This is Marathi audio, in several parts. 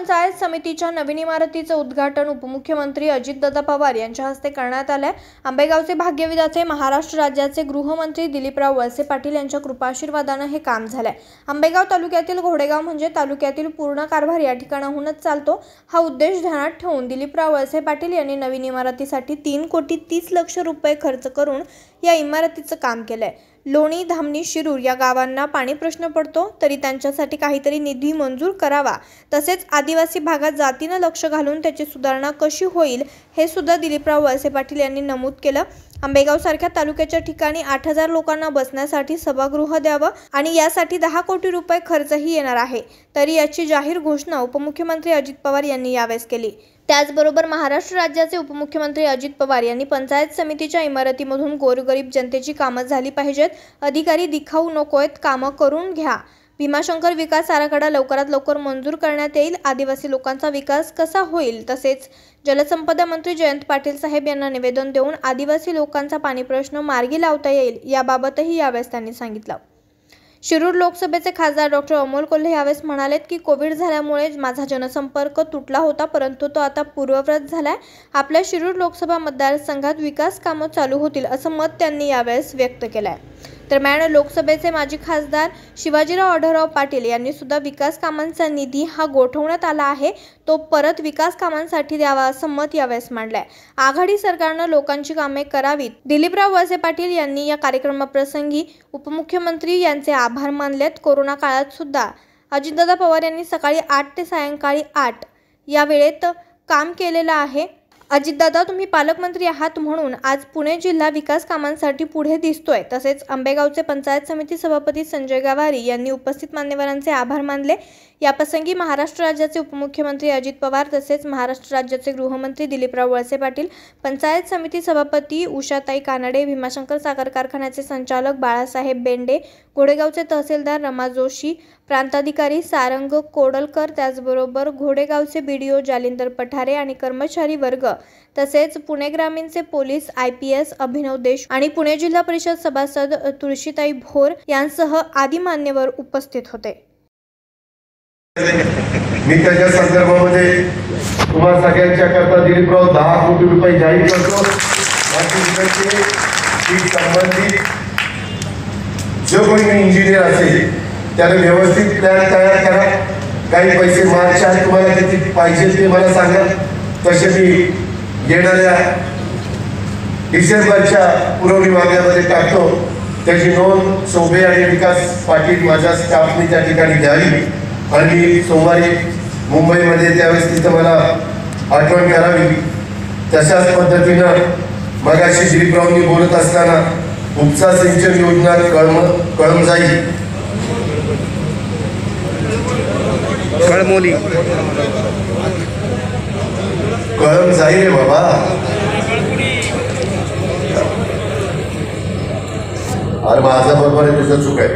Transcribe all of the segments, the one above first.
पंचायत समितीच्या नवीन इमारतीचं उद्घाटन उपमुख्यमंत्री अजितदादा पवार यांच्या हस्ते करण्यात आलंय. आंबेगावचे भाग्यविदाचे महाराष्ट्र राज्याचे गृहमंत्री दिलीपराव वळसे पाटील यांच्या कृपाशीर्वादानं हे काम झालंय. आंबेगाव तालुक्यातील घोडेगाव म्हणजे तालुक्यातील पूर्ण कारभार या ठिकाणाहूनच चालतो. हा उद्देश ध्यानात ठेवून दिलीपराव वळसे पाटील यांनी नवीन इमारतीसाठी तीन कोटी तीस लक्ष रुपये खर्च करून या इमारतीचं काम केलंय. लोणी धामणी शिरूर या गावांना पाणी प्रश्न पडतो तरी त्यांच्यासाठी काहीतरी निधी मंजूर करावा. तसेच आदिवासी भागात जातीनं लक्ष घालून त्याची सुधारणा कशी होईल हे सुद्धा दिलीपराव वळसे पाटील यांनी नमूद केलं. आंबेगावसारख्या तालुक्याच्या ठिकाणी आठ हजार लोकांना बसण्यासाठी सभागृह द्यावं आणि यासाठी दहा कोटी रुपये खर्चही येणार आहे. तरी याची जाहीर घोषणा उपमुख्यमंत्री अजित पवार यांनी यावेळेस केली. त्याचबरोबर महाराष्ट्र राज्याचे उपमुख्यमंत्री अजित पवार यांनी पंचायत समितीच्या इमारतीमधून गोरगरीब जनतेची कामं झाली पाहिजेत. अधिकारी दिखाऊ नकोयत कामं करून घ्या. भीमाशंकर विकास आराखडा लवकरात लवकर मंजूर करण्यात येईल. आदिवासी लोकांचा विकास कसा होईल? तसेच जलसंपदा मंत्री जयंत पाटील साहेब यांना निवेदन देऊन आदिवासी लोकांचा पाणी प्रश्न मार्गी लावता येईल याबाबतही यावेळेस त्यांनी सांगितलं. शिरूर लोकसभेचे खासदार डॉक्टर अमोल कोल्हे यावेळेस म्हणालेत की कोविड झाल्यामुळे माझा जनसंपर्क तुटला होता परंतु तो आता पूर्वव्रत झालाय. आपल्या शिरूर लोकसभा मतदारसंघात विकास कामं चालू होतील असं मत त्यांनी यावेळेस व्यक्त केलंय. दरम्यान लोकसभेचे माजी खासदार शिवाजीराव आढळराव पाटील यांनी सुद्धा विकास कामांचा निधी हा गोठवण्यात आला आहे. तो परत विकास कामांसाठी द्यावा असं मत यावेळेस मांडलंय. आघाडी सरकारनं लोकांची कामे करावीत. दिलीपराव वळसे पाटील यांनी या कार्यक्रमाप्रसंगी उपमुख्यमंत्री यांचे आभार मानलेत. कोरोना काळात सुद्धा अजितदादा पवार यांनी सकाळी आठ ते सायंकाळी आठ या वेळेत काम केलेलं आहे. अजितदादा तुम्ही पालकमंत्री आहात म्हणून आज पुणे जिल्हा विकास कामांसाठी पुढे दिसतोय. तसेच आंबेगावचे पंचायत समिती सभापती संजय गावारी यांनी उपस्थित मान्यवरांचे आभार मानले. याप्रसंगी महाराष्ट्र राज्याचे उपमुख्यमंत्री अजित पवार तसेच महाराष्ट्र राज्याचे गृहमंत्री दिलीपराव वळसे पाटील पंचायत समिती सभापती उषाताई कानडे भीमाशंकर साखर कारखान्याचे संचालक बाळासाहेब बेंडे घोडेगावचे तहसीलदार रमा जोशी प्रांताधिकारी सारंग कोडलकर त्याचबरोबर घोडेगावचे बीडीओ जालिंदर पठारे आणि कर्मचारी वर्ग तसेच पुणे ग्रामीणचे police I P S Abhinav Desh आणि पुणे जिल्हा परिषद सभासद तुळशीताई भोर यांसह आदी मान्यवर उपस्थित होते. मी त्याच्या संदर्भामध्ये तुम्हा सगळ्यांच्या करता दिलीपराव दहा कोटी रुपये जाहीर करतो. संबंधित जो कोणी इंजिनियर असेल त्याने व्यवस्थित प्लॅन तयार करा. काही पैसे मार्चच्या तुम्हाला किती पाहिजे ते मला सांगा. तसे मी येणाऱ्या डिसेंबरच्या पुरवणी मागण्यामध्ये टाकतो. त्याची नोंद सोबे आणि विकास पाटील माझ्या स्टाफने त्या ठिकाणी द्यावी. आणि सोमवारी मुंबईमध्ये त्यावेळेस तिथं मला आठवण करावी. तशाच पद्धतीनं मगाशी दिलीपरावनी बोलत असताना उपसा सिंचन योजना कळम कळम जाईल कळमोली. कळम जाईल रे बाबा. अरे माझा बरोबर आहे तुझं चूक आहे.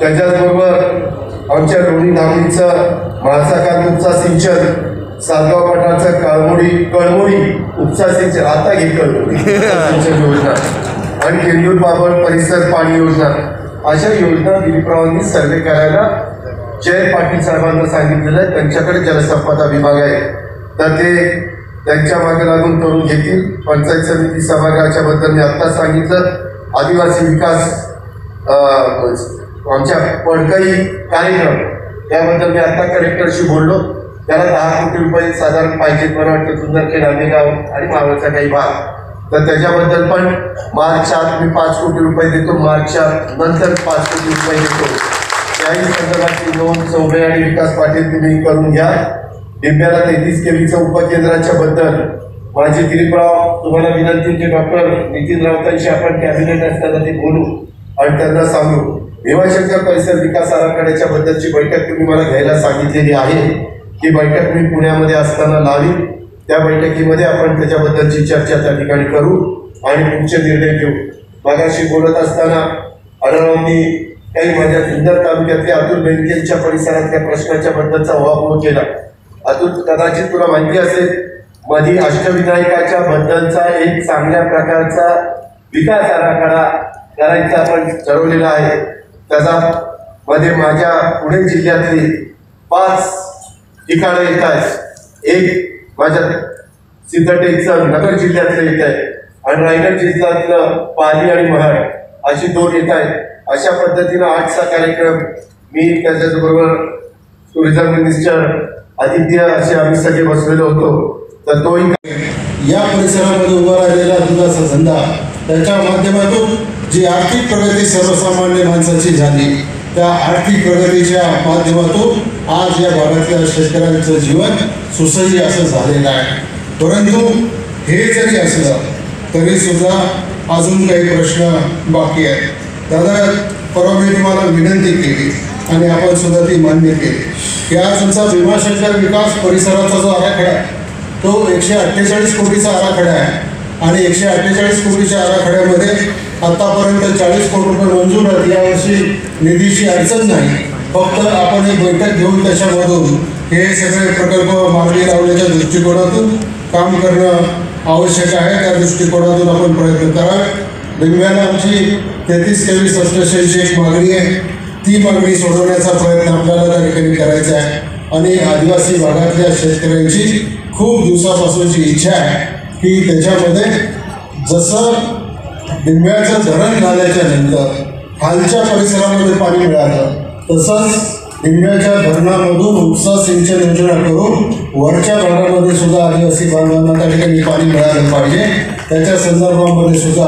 त्याच्याचबरोबर आमच्या लोणी धामणीचं म्हाळसा उपसा सिंचन सातगाव पठारचं काळमोडी कळमोडी. उपसा सिंचन आता घे कळमोडी उपसा सिंचन योजना. आणि केंदूर बाबळ परिसर पाणी योजना. अशा योजना दिलीपरावांनी सर्वे करायला जयंत पाटील साहेबांना सांगितलेलं आहे. त्यांच्याकडे जलसंपदा विभाग आहे. तर ते त्यांच्या मागे लागून करून घेतील. पंचायत समिती सभागृहाच्या बद्दल मी आत्ता सांगितलं. आदिवासी विकास आमच्या पडकई कार्यक्रम त्याबद्दल मी आता कलेक्टरशी बोललो. त्याला दहा कोटी रुपये साधारण पाहिजेत मला वाटतं. सुंदरखेड आंबेगाव आणि मावळचा काही भाग. तर त्याच्याबद्दल पण मार्चात मी पाच कोटी रुपये देतो. मार्चच्या नंतर पाच कोटी रुपये देतो. त्याही संदर्भातली नोंद चौबे आणि विकास पाटील तुम्ही करून घ्या. डिंब्याला तेहतीस केवीच्या उपकेंद्राच्या बद्दल माझे दिलीपराव तुम्हाला विनंती की डॉक्टर नितीन राऊतांशी आपण कॅबिनेट असताना ते बोलू आणि त्यांना सांगू. भीमाशंकर परिसर विकास आराखड्याच्या बद्दलची बैठक तुम्ही मला घ्यायला सांगितलेली आहे. ही बैठक मी पुण्यामध्ये असताना लावी त्या बैठकीमध्ये आपण त्याच्याबद्दलची चर्चा त्या ठिकाणी करू आणि पुढचे निर्णय घेऊ. मागाशी बोलत असताना आढळरावांनी काही माझ्या सुंदर तालुक्यातल्या अतुल बेनकेलच्या परिसरातल्या प्रश्नाच्या बद्दलचा उहापोह केला. अतुल कदाचित तुला माहिती असेल मधी अष्टविनायकाच्या बद्दलचा एक चांगल्या प्रकारचा विकास आराखडा करायचा आपण ठरवलेला आहे. त्याचा मध्ये माझ्या पुणे जिल्ह्यातली पाच ठिकाणं येत आहेत. एक माझ्या सिद्धटेकचं नगर जिल्ह्यातलं येत आहे आणि रायगड जिल्ह्यातलं पाली आणि महाड अशी दोन येत आहेत. अशा पद्धतीनं आजचा कार्यक्रम मी त्याच्याबरोबर टुरिझम मिनिस्टर आदित्य असे आम्ही सगळे बसलेलो होतो. तर तोही या परिसरामध्ये उभा राहिलेला दुधाचा धंदा त्याच्या माध्यमातून जी आर्थिक प्रगती सर्वसामान्य माणसाची झाली. त्या आर्थिक प्रगतीच्या माध्यमातून आज या भागातल्या शेतकऱ्यांचं जीवन सुसह्य असं झालेलं आहे. परंतु हे जरी असलं तरी सुद्धा अजून काही प्रश्न बाकी आहेत. दादा परवा मी तुम्हाला विनंती केली आणि आपण सुद्धा ती मान्य केली. की आज तुमचा भीमाशंकर विकास परिसराचा जो आराखडा आहे तो एकशे अठ्ठेचाळीस कोटीचा आराखडा आहे. आणि एकशे अठ्ठेचाळीस कोटीच्या आराखड्यामध्ये आतापर्यंत चाळीस कोटी रुपये मंजूर आहेत. यावर्षी निधीची अडचण नाही. फक्त आपण एक बैठक घेऊन त्याच्यामधून हे सगळे प्रकल्प मार्गी लावण्याच्या दृष्टिकोनातून काम करणं आवश्यक आहे. त्या दृष्टिकोनातून आपण प्रयत्न करावे लिंब्याला आमची तेहतीस तेवीस अष्टशेची एक मागणी आहे. ती मागणी सोडवण्याचा प्रयत्न आपल्याला त्या ठिकाणी करायचा आहे. आणि आदिवासी भागातल्या शेतकऱ्यांची खूप दिवसापासूनची इच्छा आहे की त्याच्यामध्ये जसं निंब्याचं धरण झाल्याच्यानंतर खालच्या परिसरामध्ये पाणी मिळालं. तसंच निंब्याच्या धरणामधून उपसा सिंचन योजना करून वरच्या भागामध्ये सुद्धा आदिवासी बांधवांना त्या ठिकाणी पाणी मिळालं पाहिजे. त्याच्या संदर्भामध्ये सुद्धा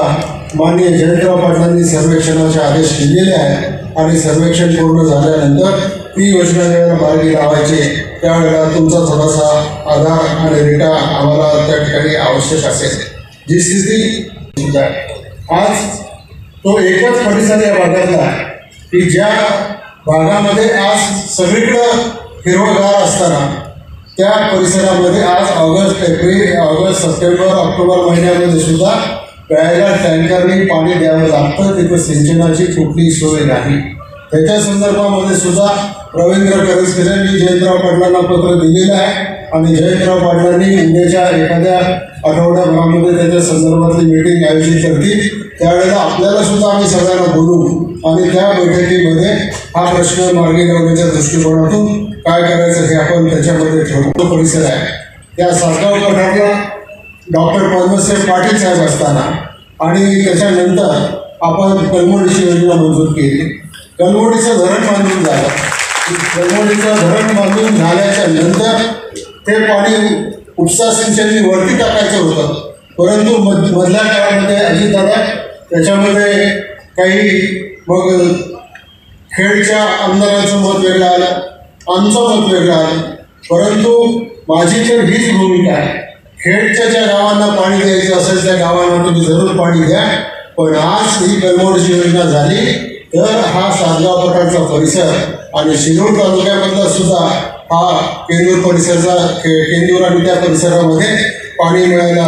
माननीय जयंतराव पाटलांनी सर्वेक्षणाचे आदेश दिलेले आहेत आणि सर्वेक्षण पूर्ण झाल्यानंतर ती योजना ज्यावेळेला मार्गी लावायची त्यावेळेला तुमचा थोडासा आधार आणि डेटा आम्हाला त्या ठिकाणी आवश्यक असेल. जी स्थिती सुद्धा आहे. आज तो एकच परिसर या भागातला आहे. की ज्या भागामध्ये आज सगळीकडं हिरवगार असताना त्या परिसरामध्ये आज August April August September October महिन्यामध्ये सुद्धा प्यायला टँकरनी पाणी द्यावं लागतं. तिथं सिंचनाची कुठलीही सोय नाही. त्याच्या संदर्भामध्ये सुद्धा रवींद्र करसकरांनी जयंतराव पाटलांना पत्र दिलेलं आहे. आणि जयंतराव पाटलांनी उद्याच्या एखाद्या आठवड्याभरामध्ये त्याच्या संदर्भातली मीटिंग आयोजित करतील. आम्ही सगळ्यांना बोलू आणि त्या बैठकीमध्ये हा प्रश्न मार्गी लावण्याच्या दृष्टिकोनातून काय करायचं हे आपण त्याच्यामध्ये ठरवतो परिसर आहे त्या सासगाव गटातला डॉक्टर पद्मसाहेब पाटील साहेब असताना आणि त्याच्यानंतर आपण कलमोडीची योजना मंजूर केली. कलमोडीचं धरण बांधून झालं. कलमोडीचं धरण बांधून झाल्याच्यानंतर ते पाणी उपसा सिंचननी वरती टाकायचं होतं. परंतु मध मधल्या काळामध्ये अजितदादा त्याच्यामध्ये काही मग खेडच्या आमदारांचं मत वेगळं आलं आमचं मत वेगळं आलं. परंतु माझी तर हीच भूमिका आहे. खेडच्या ज्या गावांना पाणी द्यायचं असेल त्या गावांना तुम्ही जरूर पाणी द्या. पण आज ही कलमोडची योजना झाली तर हा सातगाव पठारचा परिसर आणि शिरूर तालुक्यामधला सुद्धा हा केंदूर परिसरचा केंदूर आणि त्या परिसरामध्ये पाणी मिळायला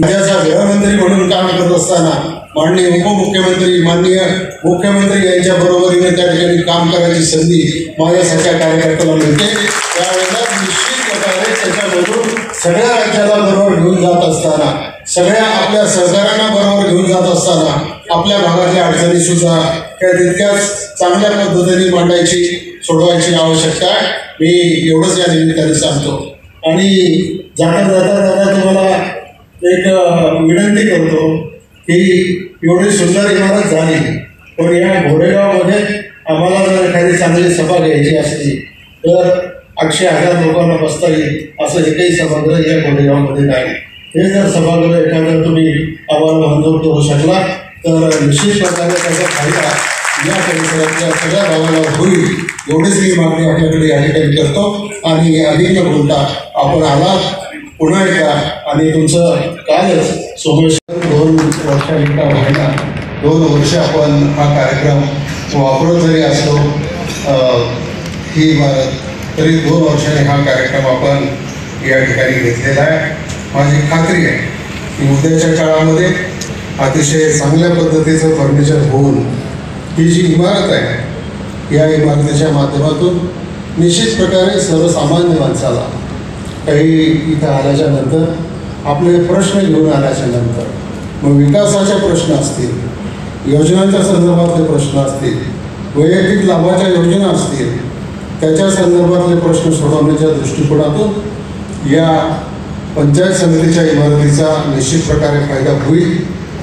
राज्याचा गृहमंत्री म्हणून काम करत असताना माननीय उपमुख्यमंत्री माननीय मुख्यमंत्री यांच्या बरोबरीने त्या ठिकाणी काम करायची संधी माझ्यासारख्या कार्यकर्त्याला मिळते. त्यावेळेला निश्चित प्रकारे त्याच्यामधून सगळ्या राज्याला बरोबर घेऊन जात असताना सगळ्या आपल्या सहकाऱ्यांना बरोबर घेऊन जात असताना आपल्या भागातल्या अडचणी सुद्धा त्या तितक्याच चांगल्या पद्धतीने मांडायची सोडवायची आवश्यकता आहे. मी एवढंच या निमित्ताने सांगतो. आणि जाता जाता जाता तुम्हाला एक विनंती करतो की एवढी सुंदर इमारत झाली. पण या घोडेगावमध्ये आम्हाला जर एखादी चांगली सभा घ्यायची असली तर आठशे हजार लोकांना बसता येईल असं एकही सभागृह या घोडेगावमध्ये नाही. हे जर सभागृह एखादं तुम्ही आम्हाला मंजूर करू शकला तर निश्चित प्रकारे त्याचा फायदा या परिसरातल्या सगळ्या भागाला होईल एवढीच मी मागणी आपल्याकडे या ठिकाणी करतो. आणि अधिक बोलता आपण आलात पुन्हा एकदा आणि तुमचं कालच सोमेश्वर दोन वर्षानिका व्हायला दोन वर्ष आपण हा कार्यक्रम वापरत जरी असलो ही इमारत तरी दोन वर्षाने हा कार्यक्रम आपण या ठिकाणी घेतलेला आहे. माझी खात्री आहे की उद्याच्या काळामध्ये अतिशय चांगल्या पद्धतीचं फर्निचर होऊन ही जी इमारत आहे या इमारतीच्या माध्यमातून निश्चित प्रकारे सर्वसामान्य माणसाला काही इथं आल्याच्यानंतर आपले प्रश्न घेऊन आल्याच्यानंतर मग विकासाचे प्रश्न असतील योजनांच्या संदर्भातले प्रश्न असतील वैयक्तिक लाभाच्या योजना असतील त्याच्या संदर्भातले प्रश्न सोडवण्याच्या दृष्टिकोनातून या पंचायत समितीच्या इमारतीचा निश्चित प्रकारे फायदा होईल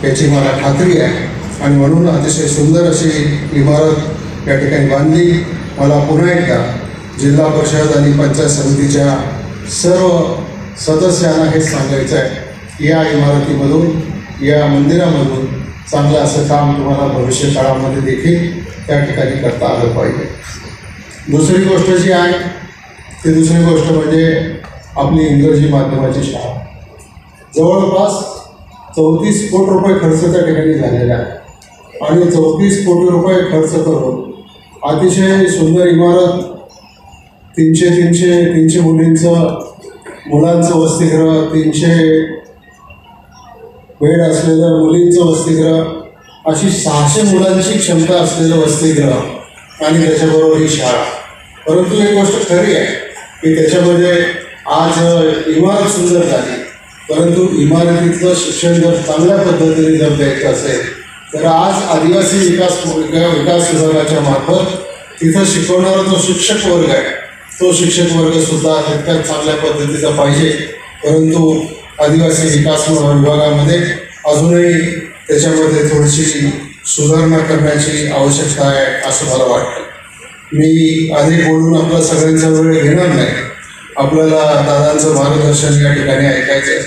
याची मला खात्री आहे. आणि म्हणून अतिशय सुंदर अशी इमारत या ठिकाणी बांधली. मला पुन्हा एकदा जिल्हा परिषद आणि पंचायत समितीच्या सर्व सदस्यांना हे सांगायचं आहे या इमारतीमधून या मंदिरामधून चांगलं असं काम तुम्हाला भविष्य काळामध्ये देखील त्या ठिकाणी करता आलं पाहिजे. दुसरी गोष्ट जी आहे ती दुसरी गोष्ट म्हणजे आपली इंग्रजी माध्यमाची शाळा. जवळपास चौतीस कोटी रुपये खर्च त्या ठिकाणी झालेला आहे. आणि चौतीस कोटी रुपये खर्च करून अतिशय सुंदर इमारत तीनशे तीनशे तीनशे मुलींचं मुलांचं वसतिगृह तीनशे वेळ असलेलं मुलींचं वसतिगृह अशी सहाशे मुलांची क्षमता असलेलं वसतिगृह आणि त्याच्याबरोबर ही शाळा. परंतु एक गोष्ट खरी आहे की त्याच्यामध्ये आज इमारत सुंदर झाली. परंतु इमारतीतलं शिक्षण जर चांगल्या पद्धतीने जर द्यायचं असेल तर आज आदिवासी विकास विकास विभागाच्या मार्फत तिथं शिकवणारा जो शिक्षक वर्ग आहे. तो शिक्षक वर्ग सुद्धा तितक्याच चांगल्या पद्धतीचा पाहिजे. परंतु आदिवासी विकास विभागामध्ये अजूनही त्याच्यामध्ये थोडीशी सुधारणा करण्याची आवश्यकता आहे असं मला वाटतं. मी अधिक बोलून आपला सगळ्यांचा वेळ घेणार नाही. आपल्याला दादांचं मार्गदर्शन या ठिकाणी ऐकायचं आहे.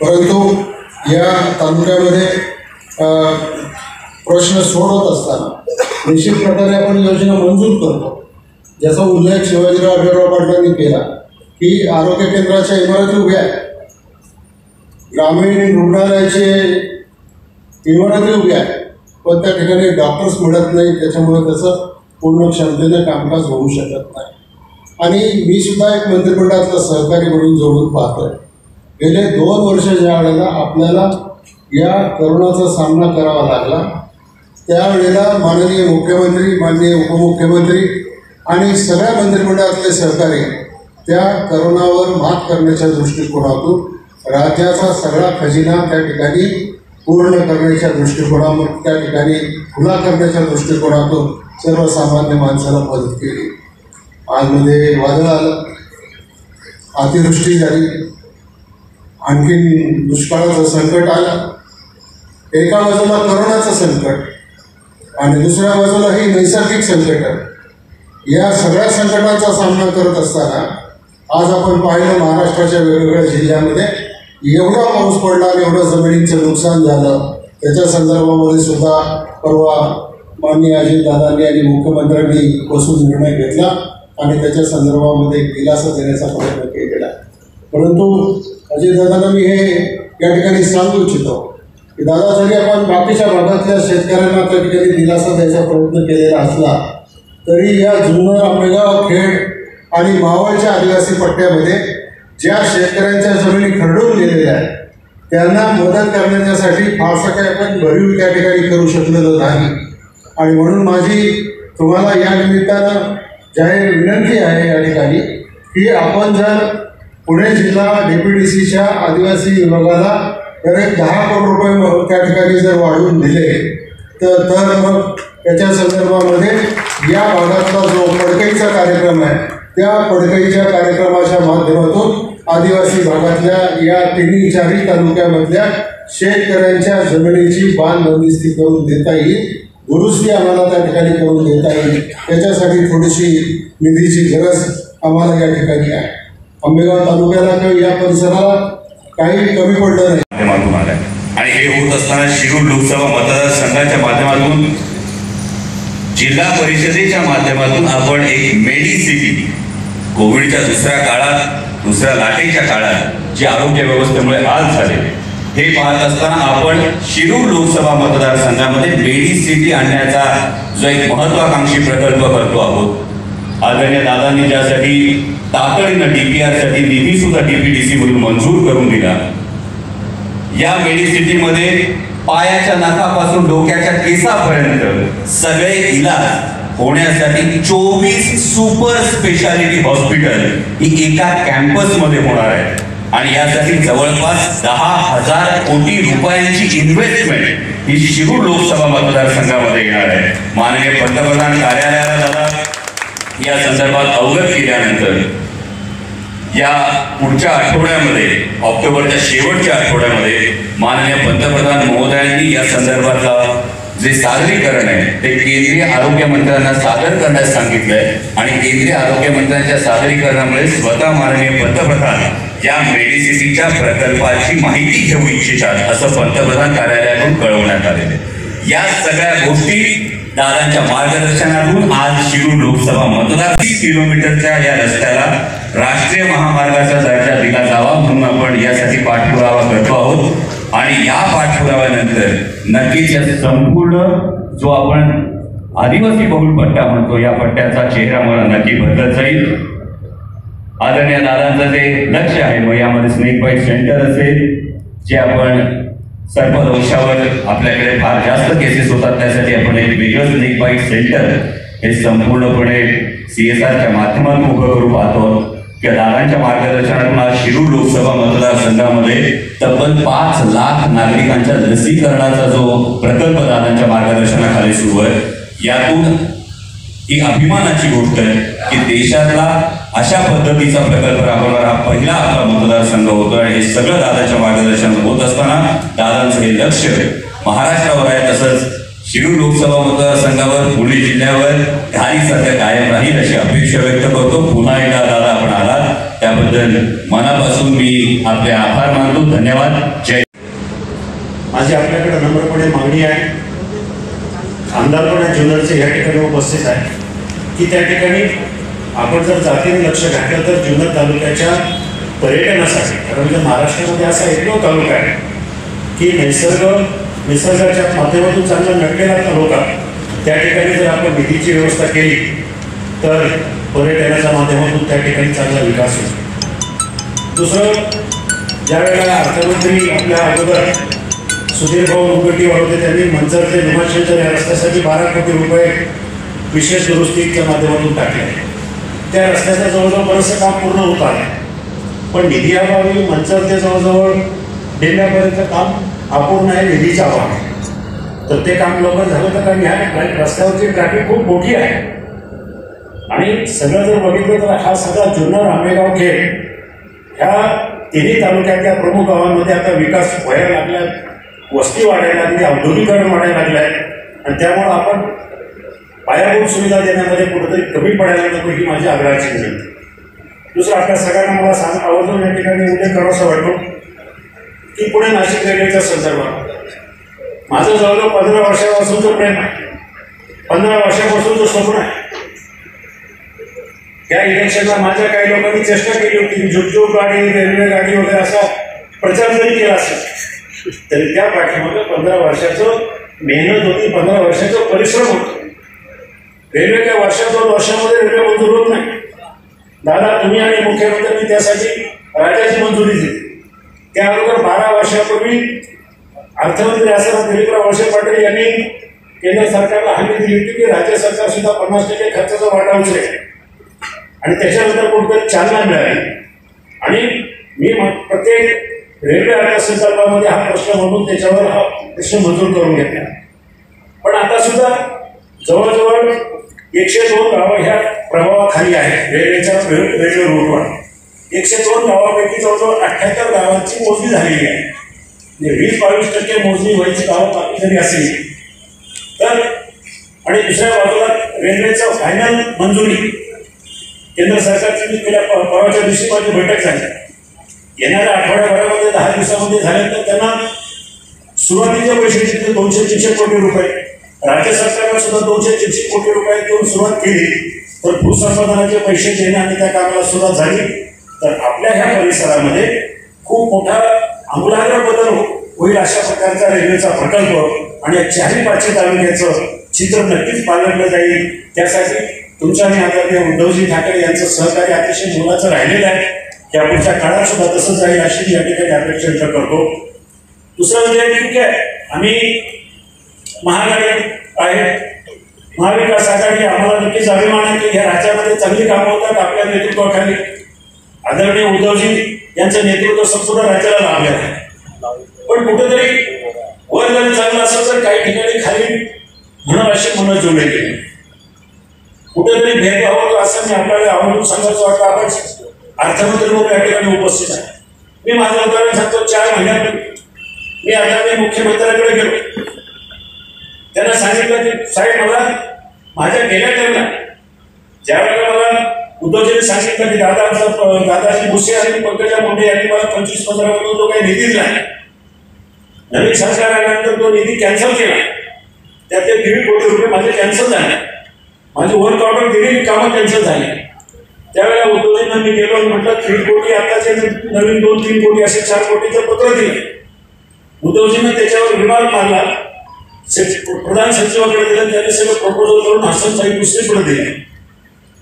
परंतु या तालुक्यामध्ये प्रश्न सोडवत असताना निश्चित प्रकारे आपण योजना मंजूर करतो. ज्याचा उल्लेख शिवाजीराव अभिराव पाटलांनी केला की आरोग्य केंद्राच्या इमारती उभ्या आहेत. ग्रामीण रुग्णालयाचे इमारती उभ्या आहे पण त्या ठिकाणी डॉक्टर्स मिळत नाही. त्याच्यामुळे त्याचं पूर्ण क्षमतेने कामकाज होऊ शकत नाही. आणि मी सुद्धा एक मंत्रिमंडळातलं सहकारी म्हणून जोडून पाहतोय. गेले दोन वर्ष ज्या वेळेला आपल्याला या करोनाचा सामना करावा लागला त्यावेळेला माननीय मुख्यमंत्री माननीय उपमुख्यमंत्री आणि सगळ्या मंत्रिमंडळातले सहकारी त्या करोनावर मात करण्याच्या दृष्टिकोनातून राज्याचा सगळा खजिना त्या ठिकाणी पूर्ण करण्याच्या दृष्टिकोनातून त्या ठिकाणी खुला करण्याच्या दृष्टिकोनातून सर्वसामान्य माणसाला मदत केली. आजमध्ये वादळ आलं अतिवृष्टी झाली. आणखीन दुष्काळाचं संकट आलं. एका बाजूला करोनाचं संकट आणि दुसऱ्या बाजूला ही नैसर्गिक संकट. या सगळ्या संकटांचा सामना करत असताना आज आपण पाहिलं महाराष्ट्राच्या वेगवेगळ्या जिल्ह्यामध्ये एवढा पाऊस पडला आणि एवढं जमिनीचं नुकसान झालं त्याच्या संदर्भामध्ये सुद्धा परवा माननीय अजितदादांनी आणि मुख्यमंत्र्यांनी बसून निर्णय घेतला आणि त्याच्या संदर्भामध्ये दिलासा देण्याचा प्रयत्न केलेला परंतु अजितदादांना मी हे या ठिकाणी सांगू इच्छितो की दादा जरी आपण बाकीच्या भागातल्या शेतकऱ्यांना त्या ठिकाणी दिलासा द्यायचा प्रयत्न केलेला असला तरी या जुन्नर आंबेगाव खेड आणि मावळच्या आदिवासी पट्ट्यामध्ये ज्या शेतकऱ्यांच्या जमिनी खरडून गेलेल्या आहेत त्यांना मदत करण्यासाठी फारसं काही आपण भरीव त्या ठिकाणी करू शकलेलं नाही. आणि म्हणून माझी तुम्हाला या निमित्तानं जाहीर विनंती आहे या ठिकाणी की आपण जर पुणे जिल्हा डी पी डी सीच्या आदिवासी विभागाला जर एक दहा कोटी रुपये त्या ठिकाणी जर वाढवून दिले तर तर मग त्याच्या संदर्भामध्ये या भागातला जो पडकईचा कार्यक्रम आहे त्या पडकईच्या कार्यक्रमाच्या माध्यमातून आदिवासी भागातल्या या तिन्ही चारही तालुक्यामधल्या शेतकऱ्यांच्या जमिनीची बांध बंदिस्ती करून देता येईल. दुरुस्ती आम्हाला त्या ठिकाणी करून देता येईल. त्याच्यासाठी थोडीशी निधीची गरज आम्हाला या ठिकाणी आहे. आंबेगाव तालुक्याला किंवा या परिसराला काही कमी पडलं नाही. माध्यमातून आलाय. आणि हे होत असताना शिरूर लोकसभा मतदारसंघाच्या माध्यमातून जिल्हा परिषदेच्या माध्यमातून आपण एक मेडी सिटी कोविडच्या दुसऱ्या काळात दुसऱ्या लाटेच्या काळात जे आरोग्य व्यवस्थेमुळे हाल झाले हे पाहत असताना आपण शिरूर लोकसभा मतदारसंघामध्ये मेडी सिटी आणण्याचा जो एक महत्वाकांक्षी प्रकल्प करतो आहोत. आदरणीय दादांनी ज्यासाठी तातडीनं डीपीआरसाठी निधी सुद्धा डीपीडीसी मधून मंजूर करून दिला या मेडिसिटीमध्ये पायाच्या नाकापासून डोक्याच्या केसापर्यंत सगळे इलाज होण्यासाठी चोवीस सुपर स्पेशालिटी हॉस्पिटल ही एका कॅम्पसमध्ये होणार आहे आणि यासाठी जवळपास दहा हजार कोटी रुपयांची इन्व्हेस्टमेंट ही शिरूर लोकसभा मतदारसंघामध्ये येणार आहे. माननीय पंतप्रधान कार्यालयाला दादा या संदर्भात अवगत केल्यानंतर या पुढच्या आठवड्यामध्ये ऑक्टोबरच्या शेवटच्या आठवड्यामध्ये माननीय पंतप्रधान महोदयांनी या संदर्भातला जे सादरीकरण आहे ते केंद्रीय आरोग्य मंत्र्यांना सादर करण्यास सांगितलंय आणि केंद्रीय आरोग्य मंत्र्यांच्या सादरीकरणामुळे स्वतः माननीय पंतप्रधान या मेडिसिटीच्या प्रकल्पाची माहिती घेऊ इच्छितात असं पंतप्रधान कार्यालयाकडून कळवण्यात आलेले या सगळ्या गोष्टी दादांच्या मार्गदर्शनातून आज शिरूर लोकसभा मतदार तीस किलोमीटरच्या या रस्त्याला राष्ट्रीय महामार्गाचा दर्जा दिला जावा म्हणून आपण यासाठी पाठपुरावा करतो आहोत. आणि या पाठपुराव्यानंतर नक्कीच या संपूर्ण जो आपण आदिवासी बहुल पट्टा म्हणतो या पट्ट्याचा चेहरा मला नक्की बदलत जाईल. आदरणीय दादांचं जे लक्ष आहे मग यामध्ये स्नेक बाईट सेंटर असेल जे आपण सर्पदोषावर आपल्याकडे फार जास्त केसेस होतात त्यासाठी आपण एक वेगळं स्नेक बाईट सेंटर हे संपूर्णपणे सी एस आरच्या माध्यमातून उभं करू पाहतो. या दादांच्या मार्गदर्शनातून आज शिरूर लोकसभा मतदारसंघामध्ये तब्बल पाच लाख नागरिकांच्या लसीकरणाचा जो प्रकल्प दादांच्या मार्गदर्शनाखाली सुरू आहे यातून ही अभिमानाची गोष्ट आहे की देशातला अशा पद्धतीचा प्रकल्प राबवणारा हा पहिला आपला मतदारसंघ होतो आणि हे सगळं दादाच्या मार्गदर्शन होत असताना दादांचं हे लक्ष महाराष्ट्रावर आहे तसंच शिरूर लोकसभा मतदारसंघावर पुणे जिल्ह्यावर घाली सध्या कायम राहील अशी अपेक्षा व्यक्त करतो. पुन्हा एकदा दादा आपण आलात. त्याबद्दल मनापासून मी आपले आभार मानतो. धन्यवाद. जय माझी आपल्याकडे नम्रपणे मागणी आहे. आमदारपणा जुन्नरचे या ठिकाणी उपस्थित आहे. की त्या ठिकाणी आपण जर जातीने लक्ष घातलं तर जुन्नर तालुक्याच्या पर्यटनासाठी कारण महाराष्ट्रामध्ये असा एकमेव तालुका आहे की निसर्ग निसर्गाच्या माध्यमातून चांगला नटलेला होता. त्या ठिकाणी जर आपण निधीची व्यवस्था केली तर पर्यटनाच्या माध्यमातून त्या ठिकाणी चांगला विकास होईल. दुसरं ज्या वेळेला अर्थमंत्री आपल्या अगोदर सुधीर भाऊ होते त्यांनी मंजर ते भीमाशंकर या रस्त्यासाठी बारा कोटी रुपये विशेष दुरुस्तीच्या माध्यमातून टाकले. त्या रस्त्याचं जवळजवळ बरंचसं काम पूर्ण होत आहे. पण निधी अभावी मंचर ते जवळजवळ डेल्यापर्यंत काम अपूर्ण आहे निधीचा अभाव आहे. तर ते काम लवकर झालं तर कारण रस्त्यावरची ट्रॅफिक खूप मोठी आहे. आणि सगळं जर बघितलं तर हा सगळा जुन्नर आंबेगाव खेळ ह्या तिन्ही तालुक्यातल्या प्रमुख गावांमध्ये आता विकास व्हायला लागला वस्ती वाढायला लागली औद्योगिकरण वाढायला लागलं आहे आणि त्यामुळं आपण पायाभूत सुविधा देण्यामध्ये कुठेतरी कमी पडायला नको ही माझी आग्रहाची विनंती. दुसरं आपल्या सगळ्यांना मला सांग आवर्जून या ठिकाणी उल्लेख करावासा वाटतो. की पुणे नाशिक रेल्वेच्या संदर्भात. माझं जवळजवळ पंधरा वर्षापासूनचं प्रेम आहे. पंधरा वर्षापासूनचं स्वप्न आहे. त्या इलेक्शनला माझ्या काही लोकांनी चेष्टा केली होती की झुकझुक गाडी रेल्वे गाडी वगैरे असा प्रचार जरी केला असेल तरी त्या पाठीमागे पंधरा वर्षाचं मेहनत होती पंधरा वर्षाचा परिश्रम होतो. रेल्वे काय वर्षा दोन वर्षामध्ये रेल्वे मंजूर होत नाही. दादा तुम्ही आणि मुख्यमंत्री त्यासाठी राज्य मंजुरी दिली त्या अगोदर बारा वर्षापूर्वी अर्थमंत्री असताना दिलीपराव वळसे पाटील यांनी केंद्र सरकारला हमी दिली होती की राज्य सरकार सुद्धा पन्नास टक्के खर्चाचा वाटा उचलेल आणि त्याच्यानंतर कुठेतरी चालना मिळाली. आणि मी म- प्रत्येक रेल्वे अर्थसंकल्पामध्ये हा प्रश्न म्हणून त्याच्यावर हा प्रश्न मंजूर करून घेतला. पण आता सुद्धा जवळजवळ एकशे दोन गावं ह्या प्रभावाखाली आहेत रेल्वेच्या रेल्वे रूटवर एकशे दोन गावापैकी जवळजवळ अठ्ठ्याहत्तर गावांची मोजणी झालेली आहे. म्हणजे वीस बावीस टक्के मोजणी व्हायची गावं बाकी जरी असेल तर आणि दुसऱ्या बाजूला रेल्वेचं फायनल मंजुरी. केंद्र सरकारची मी गेल्या परवाच्या दिवशी माझी बैठक झाली. येणाऱ्या आठवड्याभरामध्ये दहा दिवसामध्ये झाल्यानंतर त्यांना सुरुवातीचे पैसे जिथे दोनशे तीनशे कोटी रुपये. राज्य सरकारने सुद्धा दोनशे तीनशे कोटी रुपये देऊन सुरुवात केली. तर भूसंपादनाचे पैसे देणे आणि त्या कामाला सुरुवात झाली. तर आपल्या ह्या परिसरामध्ये खूप मोठा आमूलाग्र बदल होईल अशा प्रकारचा रेल्वेचा प्रकल्प आणि चारही पाचशे तालुक्याचं चित्र नक्कीच पालटलं जाईल. त्यासाठी तुमच्या आणि आदरणीय उद्धवजी ठाकरे यांचं सहकार्य अतिशय मोलाचं राहिलेलं आहे. की पुढच्या काळात सुद्धा तसंच जाईल अशी या ठिकाणी अपेक्षा व्यक्त करतो. दुसरं म्हणजे ठीक आहे आम्ही महाआघाडी आहे. महाविकास आघाडी आम्हाला नक्कीच अभिमान आहे की या राज्यामध्ये चांगली कामं होतात आपल्या नेतृत्वाखाली. आदरणीय उद्धवजी यांचं नेतृत्व संपूर्ण राज्याला लाभलेलं आहे. पण कुठेतरी वर जरी चांगलं असेल तर काही ठिकाणी खाली म्हणून असे म्हणत जोडले गेले. कुठेतरी भेदभाव होत असं मी आपल्याला आवर्जून सांगायचं वाटतं. आपण अर्थमंत्री म्हणून या ठिकाणी उपस्थित आहे. मी माझं उदाहरण सांगतो चार महिन्यापूर्वी मी आता मी मुख्यमंत्र्यांकडे गेलो. त्यांना सांगितलं की साहेब मला माझ्या गेल्या त्यांना ज्या वेळेला मला उद्धवजीने सांगितलं की दादाचा दादाजी भुसे आणि पंकजा मुंडे यांनी मला पंचवीस पंधरा तो काही निधी दिला नवीन सरकार आल्यानंतर तो निधी कॅन्सल केला. त्यातले दीड कोटी रुपये माझे कॅन्सल झाले. माझी वर्क ऑर्डर दिलेली कामं कॅन्सल झाली. त्यावेळेला उद्धवजींना मी गेलो म्हटलं दीड कोटी आताचे नवीन दोन तीन कोटी असे चार कोटीचं पत्र दिले. उद्धवजींना त्याच्यावर विमान मारला. सचिव- प्रधान सचिवाकडे दिलं त्याने सगळं प्रपोजल करून हसन साहेब मुस्लिमकडे दिले.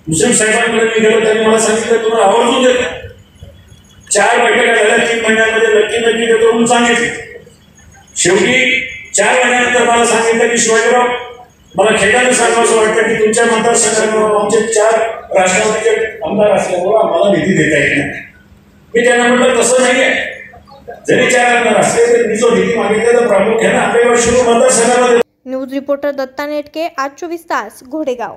मुस्लिम साहेबांकडे मी गेलो त्यांनी मला सांगितलं तुम्हाला आवर्जून देत चार बैठका झाल्या तीन महिन्यामध्ये नक्की नक्की देतो म्हणून सांगितले. शेवटी चार महिन्यानंतर मला सांगितलं की शिवाजीराव मला खेळानं सांगावं वाटतं की तुमच्या मतदारसंघामुळे आमचे चार राष्ट्रवादीचे आमदार असल्यामुळं आम्हाला निधी देता येत नाही. मी त्यांना म्हटलं तसं नाही आहे जरी चार आमदार असले तरी मी जो निधी मागितला तर प्रामुख्याने आपल्या शिरूर मतदारसंघामध्ये न्यूज रिपोर्टर दत्ता नेटके आज चोवीस तास घोडेगाव.